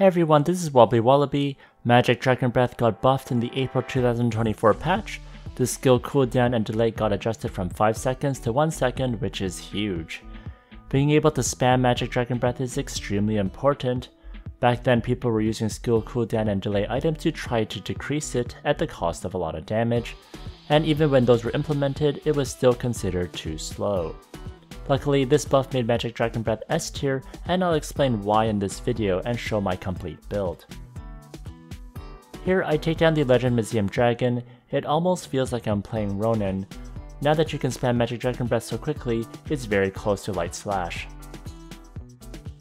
Hey everyone, this is Wobbly Wallaby. Magic Dragon Breath got buffed in the April 2024 patch. The skill cooldown and delay got adjusted from 5 seconds to 1 second, which is huge. Being able to spam Magic Dragon Breath is extremely important. Back then, people were using skill cooldown and delay items to try to decrease it at the cost of a lot of damage, and even when those were implemented, it was still considered too slow. Luckily, this buff made Magic Dragon Breath S tier, and I'll explain why in this video and show my complete build. Here I take down the Legend Museum Dragon, it almost feels like I'm playing Ronin. Now that you can spam Magic Dragon Breath so quickly, it's very close to Light Slash.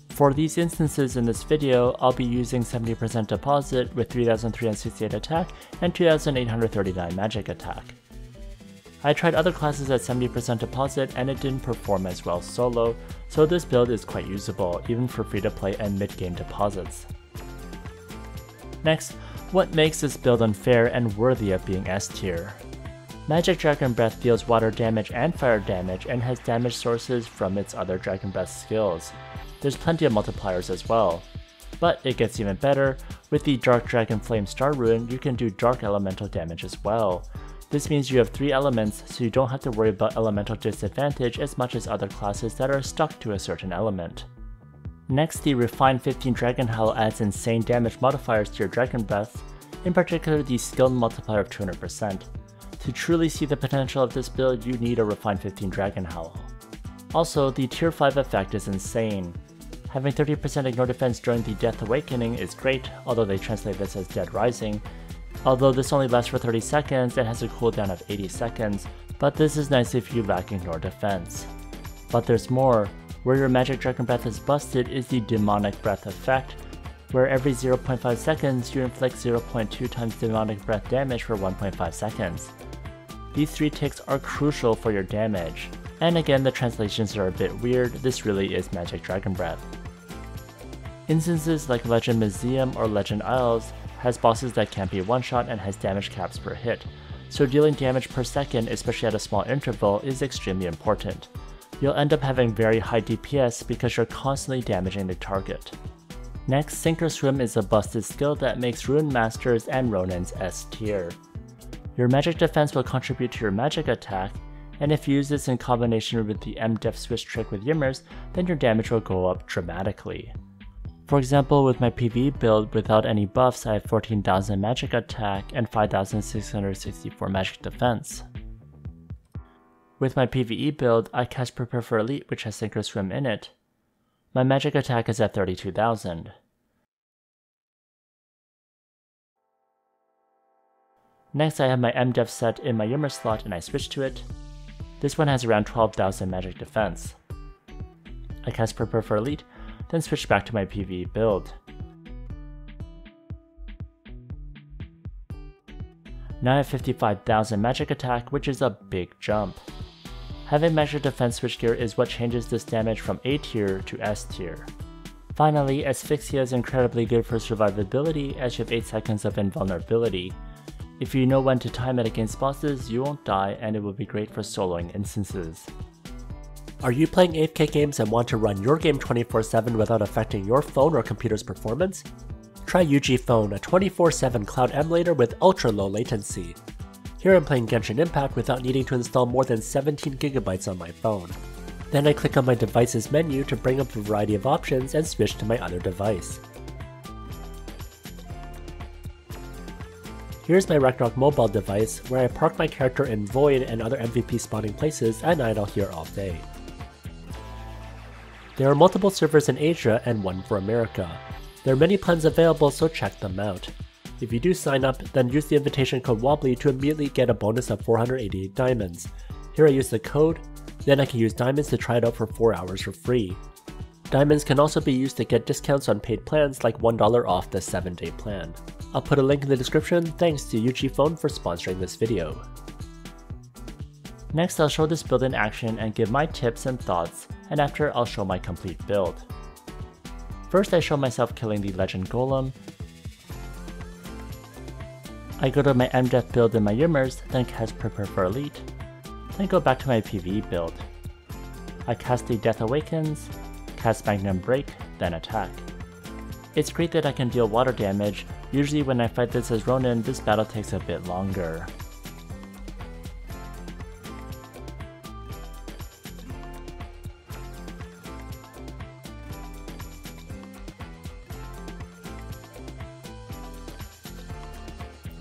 For these instances in this video, I'll be using 70% deposit with 3368 attack and 2839 magic attack. I tried other classes at 70% deposit and it didn't perform as well solo, so this build is quite usable even for free to play and mid game deposits. Next, what makes this build unfair and worthy of being S tier? Magic Dragon Breath deals water damage and fire damage and has damage sources from its other Dragon Breath skills. There's plenty of multipliers as well. But it gets even better, with the Dark Dragon Flame Star Rune you can do dark elemental damage as well, this means you have 3 elements, so you don't have to worry about elemental disadvantage as much as other classes that are stuck to a certain element. Next, the Refined 15 Dragon Howl adds insane damage modifiers to your Dragon Breath, in particular the skill multiplier of 200%. To truly see the potential of this build, you need a Refined 15 Dragon Howl. Also, the Tier 5 effect is insane. Having 30% ignore defense during the Death Awakening is great, although they translate this as Dead Rising, Although this only lasts for 30 seconds and has a cooldown of 80 seconds, but this is nice if you lack ignore defense. But there's more, where your magic dragon breath is busted is the demonic breath effect, where every 0.5 seconds you inflict 0.2 times demonic breath damage for 1.5 seconds. These three ticks are crucial for your damage, and again the translations are a bit weird, this really is magic dragon breath. Instances like Legend Museum or Legend Isles has bosses that can't be one-shot and has damage caps per hit, so dealing damage per second, especially at a small interval, is extremely important. You'll end up having very high DPS because you're constantly damaging the target. Next, Sink or Swim is a busted skill that makes Rune Masters and Ronins S tier. Your magic defense will contribute to your magic attack, and if you use this in combination with the M-Def switch trick with Ymir's, then your damage will go up dramatically. For example, with my PvE build without any buffs, I have 14,000 magic attack and 5,664 magic defense. With my PvE build, I cast Prepare for Elite which has or Swim in it. My magic attack is at 32,000. Next I have my MDEF set in my Ymir slot and I switch to it. This one has around 12,000 magic defense. I cast Prepare for Elite then switch back to my PvE build. Now I have 55,000 magic attack, which is a big jump. Having magic defense switchgear is what changes this damage from A tier to S tier. Finally, Asphyxia is incredibly good for survivability as you have 8 seconds of invulnerability. If you know when to time it against bosses, you won't die and it will be great for soloing instances. Are you playing AFK games and want to run your game 24-7 without affecting your phone or computer's performance? Try UgPhone, a 24-7 cloud emulator with ultra low latency. Here I'm playing Genshin Impact without needing to install more than 17GB on my phone. Then I click on my device's menu to bring up a variety of options and switch to my other device. Here's my Ragnarok mobile device, where I park my character in Void and other MVP spawning places and idle here all day. There are multiple servers in Asia and one for America. There are many plans available, so check them out. If you do sign up, then use the invitation code WOBBLY to immediately get a bonus of 488 diamonds. Here I use the code, then I can use diamonds to try it out for 4 hours for free. Diamonds can also be used to get discounts on paid plans like $1 off the 7 day plan. I'll put a link in the description, thanks to UgPhone for sponsoring this video. Next I'll show this build in action and give my tips and thoughts and after I'll show my complete build. First I show myself killing the Legend Golem. I go to my MDEF build in my Ymir's, then cast Prepare for Elite. Then go back to my PvE build. I cast the Death Awakens, cast Magnum Break, then attack. It's great that I can deal water damage, usually when I fight this as Ronin this battle takes a bit longer.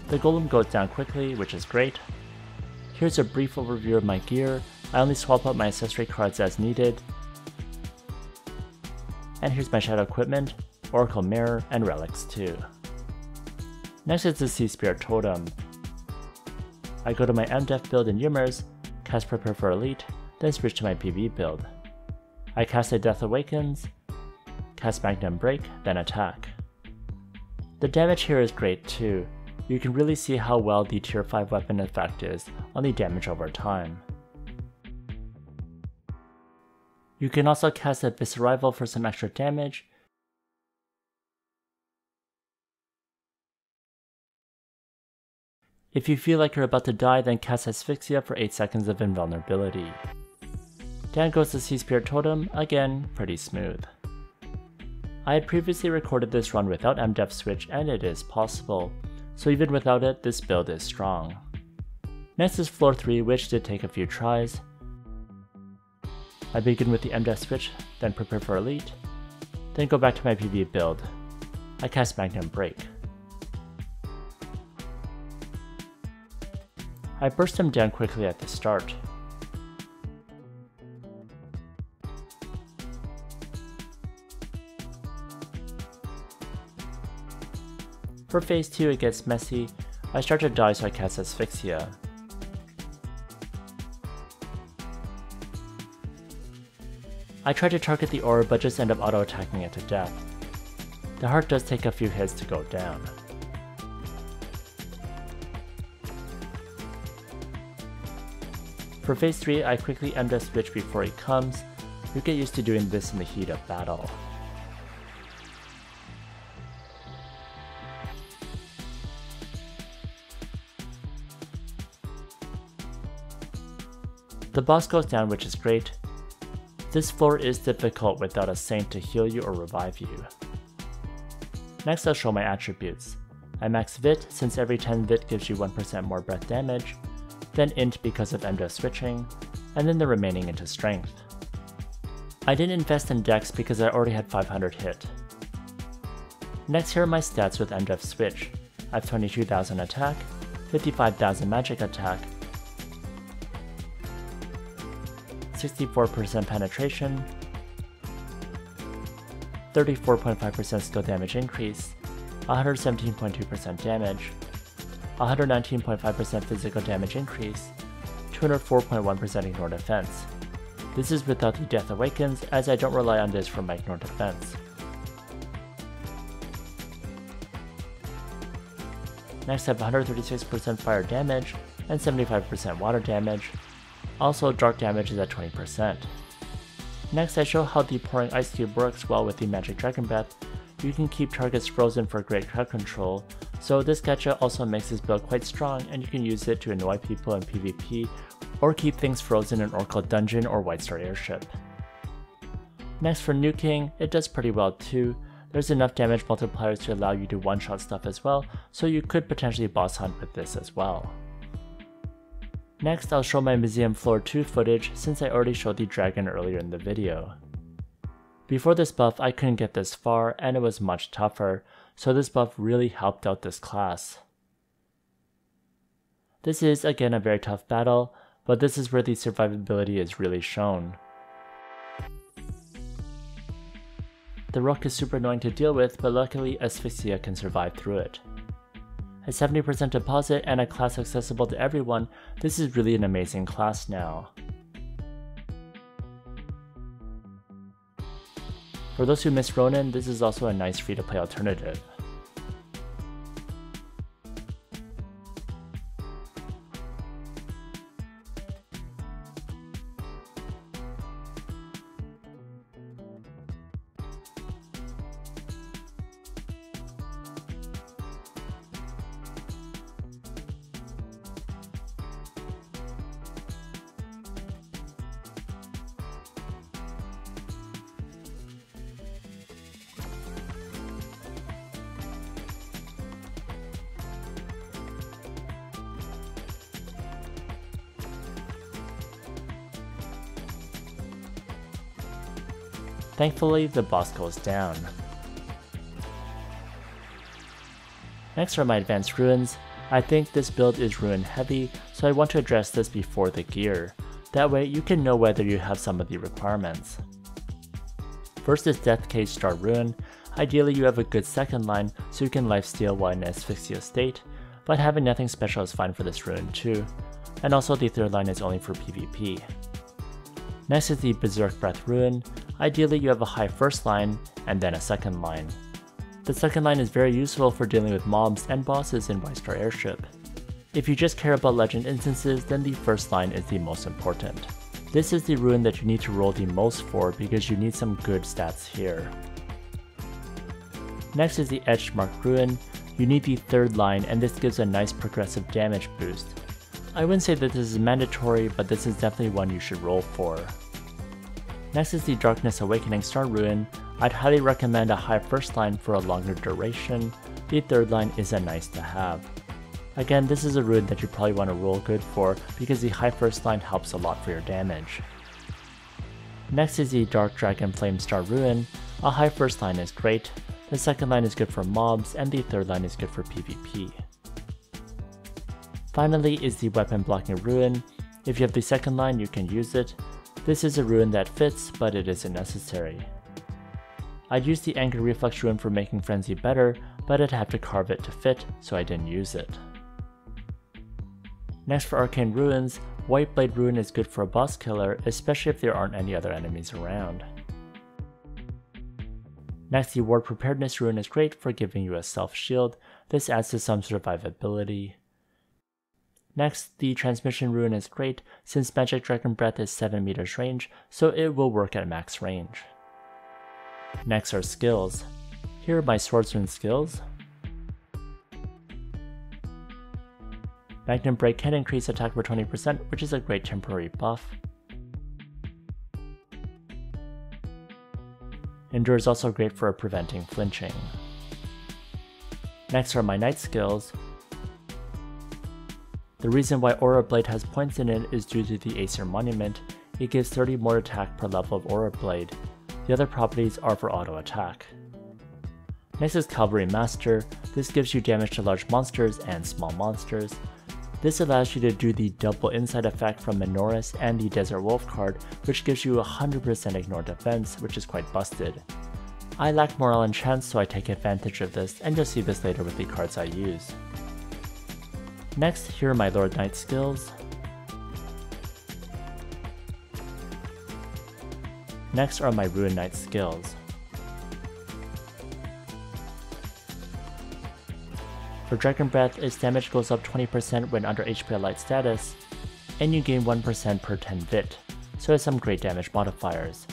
The golem goes down quickly, which is great. Here's a brief overview of my gear, I only swap out my accessory cards as needed. And here's my shadow equipment, Oracle Mirror, and relics too. Next is the Sea Spirit Totem. I go to my MDEF build in Ymir's, cast Prepare for Elite, then switch to my PV build. I cast a Death Awakens, cast Magnum Break, then attack. The damage here is great too, you can really see how well the tier 5 weapon effect is on the damage over time. You can also cast a Viscerival for some extra damage, If you feel like you're about to die, then cast Asphyxia for 8 seconds of invulnerability. Down goes the Sea Spirit Totem, again, pretty smooth. I had previously recorded this run without MDEF switch and it is possible, so even without it, this build is strong. Next is floor 3 which did take a few tries. I begin with the MDEF switch, then prepare for elite, then go back to my PV build. I cast Magnum Break. I burst him down quickly at the start, For phase 2 it gets messy, I start to die so I cast Asphyxia. I try to target the orb but just end up auto-attacking it to death. The heart does take a few hits to go down. For phase 3 I quickly end the switch before he comes, you get used to doing this in the heat of battle. The boss goes down which is great. This floor is difficult without a saint to heal you or revive you. Next I'll show my attributes. I max Vit since every 10 Vit gives you 1% more breath damage, then Int because of Endo switching, and then the remaining into Strength. I didn't invest in Dex because I already had 500 hit. Next here are my stats with MDEF Switch. I have 22,000 attack, 55,000 magic attack, 64% penetration, 34.5% skill damage increase, 117.2% damage, 119.5% physical damage increase, 204.1% ignore defense. This is without the Death Awakens, as I don't rely on this for my ignore defense. Next I have 136% fire damage and 75% water damage, also, dark damage is at 20%. Next, I show how the Poring ice cube works well with the magic dragon breath. You can keep targets frozen for great crowd control, so this gacha also makes this build quite strong and you can use it to annoy people in PvP or keep things frozen in Oracle Dungeon or White Star Airship. Next for nuking, it does pretty well too. There's enough damage multipliers to allow you to one-shot stuff as well, so you could potentially boss hunt with this as well. Next, I'll show my Museum Floor 2 footage since I already showed the dragon earlier in the video. Before this buff, I couldn't get this far and it was much tougher, so this buff really helped out this class. This is again a very tough battle, but this is where the survivability is really shown. The rook is super annoying to deal with, but luckily Asphyxia can survive through it a 70% deposit, and a class accessible to everyone, this is really an amazing class now. For those who miss Ronin, this is also a nice free-to-play alternative. Thankfully, the boss goes down. Next are my advanced runes. I think this build is rune heavy, so I want to address this before the gear. That way you can know whether you have some of the requirements. First is Death Cage Star Rune. Ideally you have a good second line so you can lifesteal while in asphyxia state, but having nothing special is fine for this rune too. And also the third line is only for PvP. Next is the Berserk Breath Rune. Ideally you have a high first line and then a second line. The second line is very useful for dealing with mobs and bosses in White Star Airship. If you just care about legend instances, then the first line is the most important. This is the rune that you need to roll the most for because you need some good stats here. Next is the Etched Mark Rune. You need the third line and this gives a nice progressive damage boost. I wouldn't say that this is mandatory, but this is definitely one you should roll for. Next is the Darkness Awakening Star Rune. I'd highly recommend a high first line for a longer duration. The third line is a nice to have. Again, this is a rune that you probably want to roll good for because the high first line helps a lot for your damage. Next is the Dark Dragon Flame Star Rune. A high first line is great, the second line is good for mobs, and the third line is good for PvP. Finally is the Weapon Blocking Rune. If you have the second line, you can use it. This is a rune that fits, but it isn't necessary. I'd use the Anger Reflex rune for making Frenzy better, but I'd have to carve it to fit, so I didn't use it. Next for Arcane Runes, White Blade Rune is good for a boss killer, especially if there aren't any other enemies around. Next, the Ward Preparedness Rune is great for giving you a self shield, this adds to some survivability. Next, the Transmission Rune is great since Magic Dragon Breath is 7 meters range, so it will work at max range. Next are skills. Here are my Swordsman skills. Magnum Break can increase attack by 20%, which is a great temporary buff. Endure is also great for preventing flinching. Next are my Knight skills. The reason why Aura Blade has points in it is due to the Aesir Monument. It gives 30 more attack per level of Aura Blade, the other properties are for auto attack. Next is Cavalry Master. This gives you damage to large monsters and small monsters. This allows you to do the double insight effect from Minorous and the Desert Wolf card, which gives you 100% ignore defense, which is quite busted. I lack morale and chance, so I take advantage of this, and you'll see this later with the cards I use. Next, here are my Lord Knight skills. Next are my Rune Knight skills. For Dragon Breath, its damage goes up 20% when under HP Light status, and you gain 1% per 10 Vit, so has some great damage modifiers.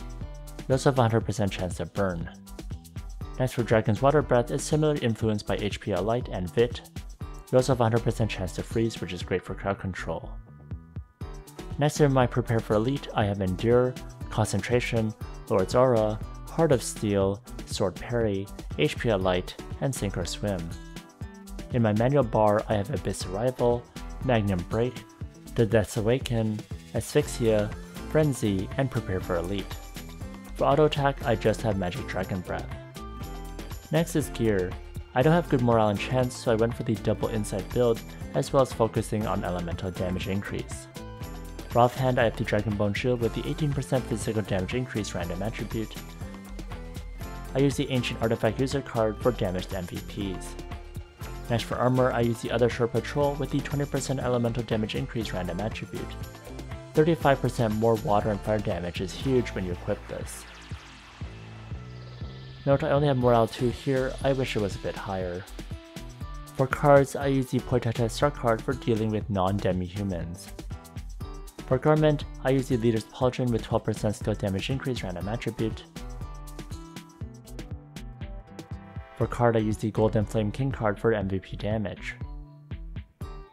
You also have 100% chance to burn. Next for Dragon's Water Breath is similarly influenced by HP Light and Vit. You also have 100% chance to freeze, which is great for crowd control. Next in my Prepare for Elite, I have Endure, Concentration, Lord's Aura, Heart of Steel, Sword Parry, HP Light, and Sink or Swim. In my manual bar, I have Abyss Arrival, Magnum Break, The Death's Awaken, Asphyxia, Frenzy, and Prepare for Elite. For auto attack, I just have Magic Dragon Breath. Next is gear. I don't have good morale and chance, so I went for the double insight build, as well as focusing on elemental damage increase. For offhand, I have the Dragon Bone Shield with the 18% physical damage increase random attribute. I use the Ancient Artifact User card for damaged MVPs. Next for armor, I use the Other Shore Patrol with the 20% elemental damage increase random attribute. 35% more water and fire damage is huge when you equip this. Note I only have Morale 2 here, I wish it was a bit higher. For cards, I use the Poitata Star card for dealing with non-demi-humans. For Garment, I use the Leader's Pauldron with 12% skill damage increase random attribute. For card, I use the Golden Flame King card for MVP damage.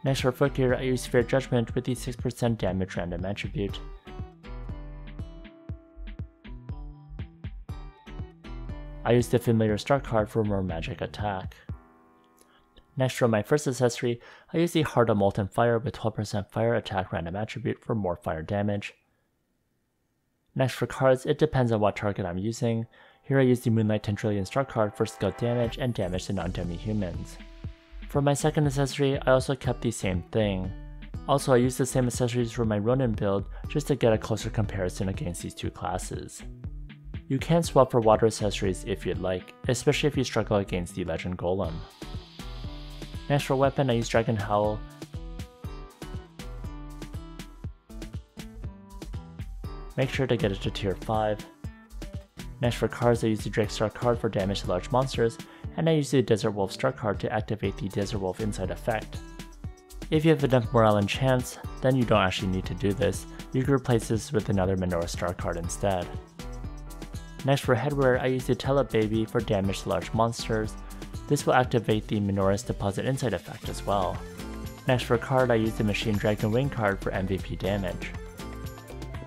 Next for footgear, I use Fair Judgment with the 6% damage random attribute. I use the Familiar Star card for more magic attack. Next for my first accessory, I use the Heart of Molten Fire with 12% fire attack random attribute for more fire damage. Next for cards, it depends on what target I'm using. Here I use the Moonlight Tendrilion Star card for skill damage and damage to non-demi humans. For my second accessory, I also kept the same thing. Also, I used the same accessories for my Ronin build just to get a closer comparison against these two classes. You can swap for water accessories if you'd like, especially if you struggle against the Legend Golem. Next for weapon, I use Dragon Howl. Make sure to get it to tier 5. Next for cards, I use the Drake Star card for damage to large monsters, and I use the Desert Wolf Star card to activate the Desert Wolf Insight effect. If you have enough morale and chance, then you don't actually need to do this, you can replace this with another Menorah Star card instead. Next for headwear, I use the Telebaby for damage to large monsters. This will activate the Menorah's Deposit Insight effect as well. Next for card, I use the Machine Dragon Wing card for MVP damage.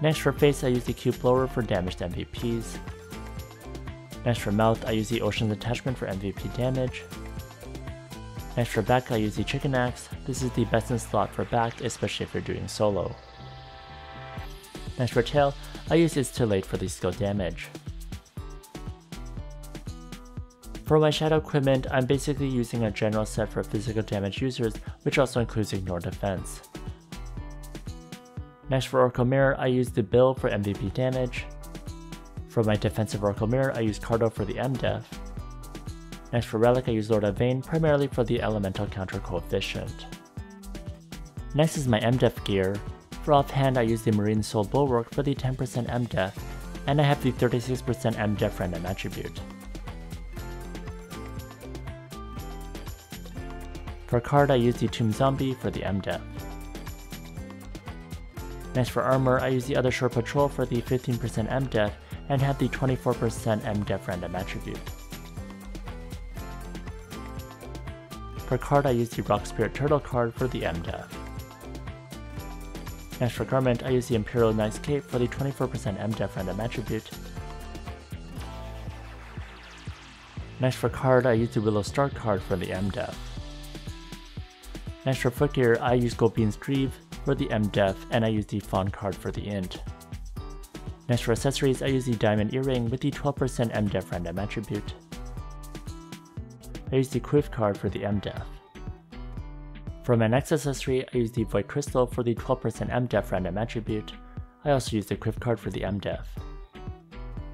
Next for face, I use the Cube Blower for damage to MVPs. Next for mouth, I use the Ocean's Attachment for MVP damage. Next for back, I use the Chicken Axe. This is the best in slot for back, especially if you're doing solo. Next for tail, I use It's Too Late for the skill damage. For my shadow equipment, I'm basically using a general set for physical damage users, which also includes ignore defense. Next for Oracle Mirror, I use the Bill for MVP damage. For my defensive Oracle Mirror, I use Cardo for the MDef. Next for Relic, I use Lord of Vane, primarily for the elemental counter coefficient. Next is my MDef gear. For offhand, I use the Marine Soul Bulwark for the 10% MDef, and I have the 36% MDef random attribute. For card, I use the Tomb Zombie for the MDef. Next for armor, I use the Other Shore Patrol for the 15% MDef and have the 24% MDef random attribute. For card, I use the Rock Spirit Turtle card for the MDef. Next for garment, I use the Imperial Knight's Cape for the 24% MDef random attribute. Next for card, I use the Willow Star card for the MDef. Next for footgear, I use Goldbean's Greave for the MDef and I use the Fawn card for the int. Next for accessories, I use the diamond earring with the 12% MDef random attribute. I use the Quiff card for the MDef. For my next accessory, I use the Void Crystal for the 12% MDef random attribute. I also use the Quiff card for the MDef.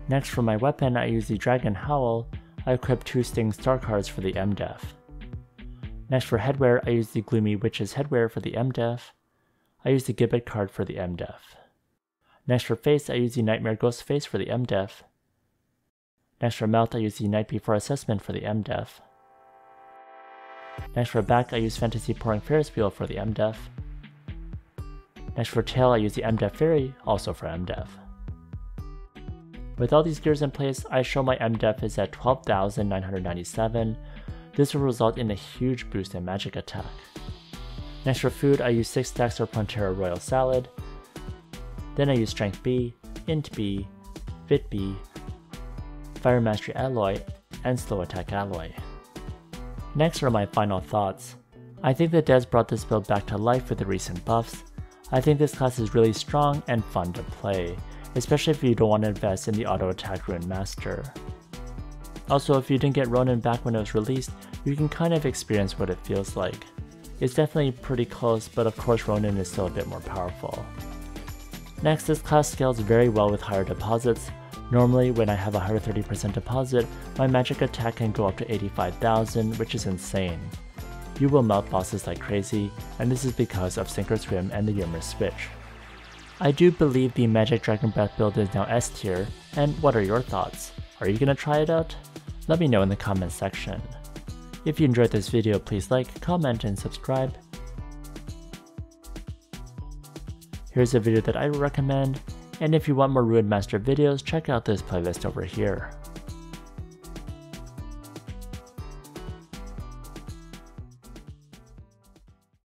Next for my weapon, I use the Dragon Howl. I equip two Sting Star cards for the MDef. Next for headwear, I use the Gloomy Witch's headwear for the MDef. I use the Gibbet card for the MDef. Next for face, I use the Nightmare Ghost face for the MDef. Next for mouth, I use the Night Before Assessment for the MDef. Next for back, I use Fantasy Poring Ferris Wheel for the MDef. Next for tail, I use the MDef Fairy, also for MDef. With all these gears in place, I show my MDef is at 12,997. This will result in a huge boost in magic attack. Next for food, I use 6 stacks of Plantera Royal Salad, then I use Strength B, Int B, Vit B, Fire Mastery Alloy, and Slow Attack Alloy. Next are my final thoughts. I think that Dez brought this build back to life with the recent buffs. I think this class is really strong and fun to play, especially if you don't want to invest in the auto attack Rune Master. Also, if you didn't get Ronin back when it was released, you can kind of experience what it feels like. It's definitely pretty close, but of course Ronin is still a bit more powerful. Next, this class scales very well with higher deposits. Normally, when I have a 130% deposit, my magic attack can go up to 85,000, which is insane. You will melt bosses like crazy, and this is because of or Swim and the Ymir switch. I do believe the Magic Dragon Breath build is now S tier, and what are your thoughts? Are you gonna try it out? Let me know in the comments section. If you enjoyed this video, please like, comment, and subscribe, Here's a video that I recommend, and if you want more Rune Master videos, check out this playlist over here.